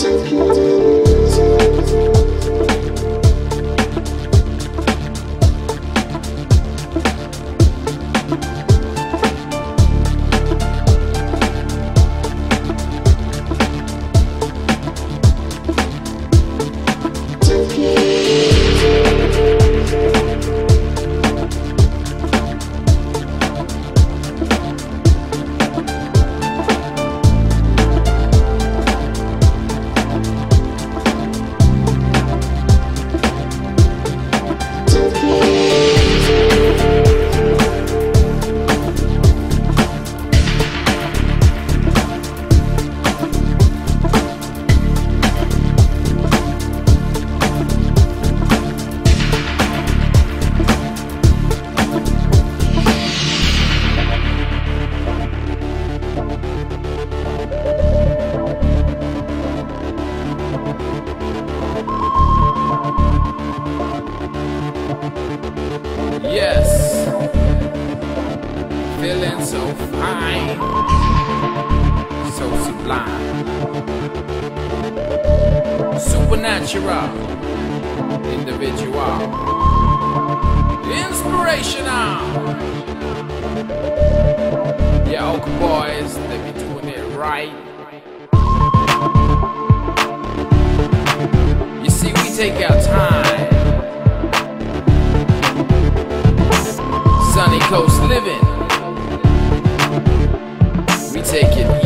Yes. Feeling so fine. So sublime. Supernatural. Individual. Inspirational. Yeah, Oak Boys, they be doing it right. You see, we take our time. Sunny Coast living. Take it